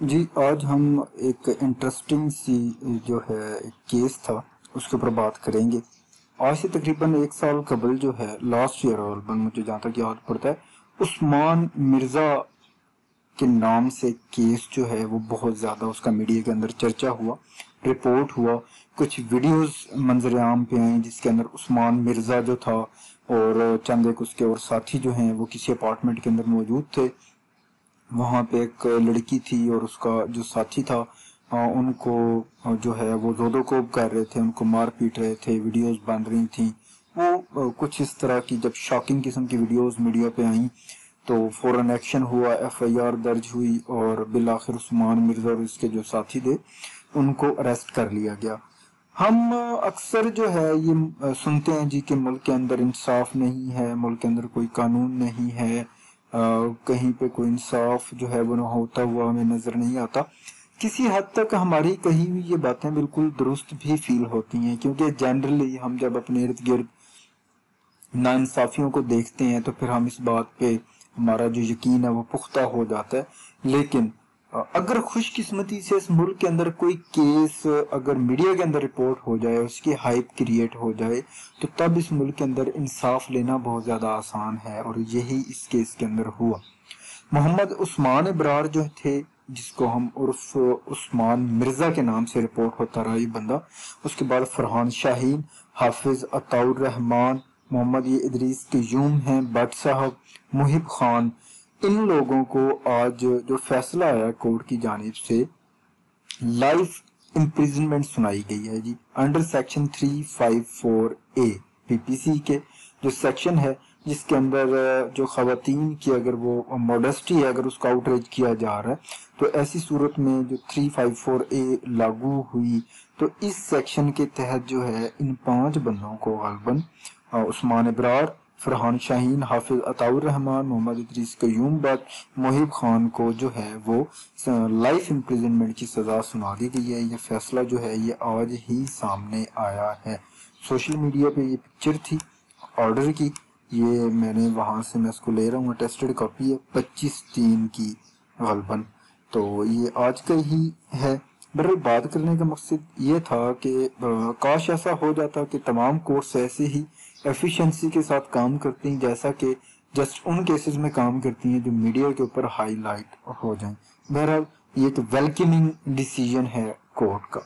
जी, आज हम एक इंटरेस्टिंग सी जो है केस था, उसके ऊपर बात करेंगे। आज से तकरीबन एक साल कबल जो है लास्ट ईयर मुझे जहाँ तक याद पड़ता है, उस्मान मिर्ज़ा के नाम से केस जो है, वो बहुत ज़्यादा उसका मीडिया के अंदर चर्चा हुआ रिपोर्ट हुआ। कुछ वीडियोस मंजर आम पे आई जिसके अंदर उस्मान मिर्ज़ा जो था और चंद एक उसके और साथी जो हैं, वो किसी अपार्टमेंट के अंदर मौजूद थे। वहाँ पे एक लड़की थी और उसका जो साथी था उनको जो है वो जोदो को कर रहे थे, उनको मार पीट रहे थे, वीडियोस बन रही थी। वो कुछ इस तरह की जब शॉकिंग किस्म की वीडियोस मीडिया पे आई तो फ़ौरन एक्शन हुआ, एफआईआर दर्ज हुई और बिल आखिर उस्मान मिर्ज़ा और इसके जो साथी थे, उनको अरेस्ट कर लिया गया। हम अक्सर जो है ये सुनते हैं जी कि मुल्क के अंदर इंसाफ नहीं है, मुल्क के अंदर कोई कानून नहीं है कहीं पे कोई इंसाफ जो है वो होता हुआ हमें नज़र नहीं आता। किसी हद तक हमारी कहीं भी ये बातें बिल्कुल दुरुस्त भी फील होती हैं, क्योंकि जनरली हम जब अपने इर्द गिर्द नाइंसाफियों को देखते हैं तो फिर हम इस बात पे हमारा जो यकीन है वो पुख्ता हो जाता है। लेकिन अगर खुशकिस्मती से इस मुल्क के अंदर कोई केस अगर मीडिया के अंदर रिपोर्ट हो जाए, उसकी हाइप क्रिएट हो जाए तो तब इस मुल्क के अंदर इंसाफ लेना बहुत ज़्यादा आसान है और यही इस केस के अंदर हुआ। मोहम्मद उस्मान इब्रार जो थे, जिसको हम उर्फ़ उस्मान मिर्ज़ा के नाम से रिपोर्ट होता रहा ये बंदा, उसके बाद फरहान शाहीन, हाफिज अताउर रहमान, मोहम्मद ये इदरीस क्यूम हैं बट साहब मुहिब खान इन लोगों को आज जो फैसला आया कोर्ट की जानब से लाइफ इम्प्रिजनमेंट सुनाई गई है जी under section three five four A PPC के जो सेक्शन है, जिसके अंदर जो खातन की अगर वो मॉडेस्टी है, अगर उसका आउटरेज किया जा रहा है तो ऐसी सूरत में जो थ्री फाइव फोर ए लागू हुई तो इस सेक्शन के तहत जो है, इन पाँच बंदों को गलबन उस्मान इब्रार फरहान शाहीन, हाफिज अताउर रहमान, मोहम्मद इदरीस कयूम, बट मोहिब खान को जो है वो लाइफ इम्प्रिजनमेंट की सज़ा सुना दी गई है। ये फैसला जो है, ये आज ही सामने आया है। सोशल मीडिया पे ये पिक्चर थी ऑर्डर की। ये मैंने वहाँ से, मैं इसको ले रहा हूँ टेस्टेड कॉपी है, पच्चीस तीन की गलबन। तो ये आज का ही है। बहरहाल बात करने का मकसद ये था कि काश ऐसा हो जाता कि तमाम कोर्स ऐसे ही एफिशिएंसी के साथ काम करती हैं, जैसा कि जस्ट उन केसेस में काम करती हैं जो मीडिया के ऊपर हाईलाइट हो जाएँ। बहरहाल, ये तो वेलकमिंग डिसीज़न है कोर्ट का।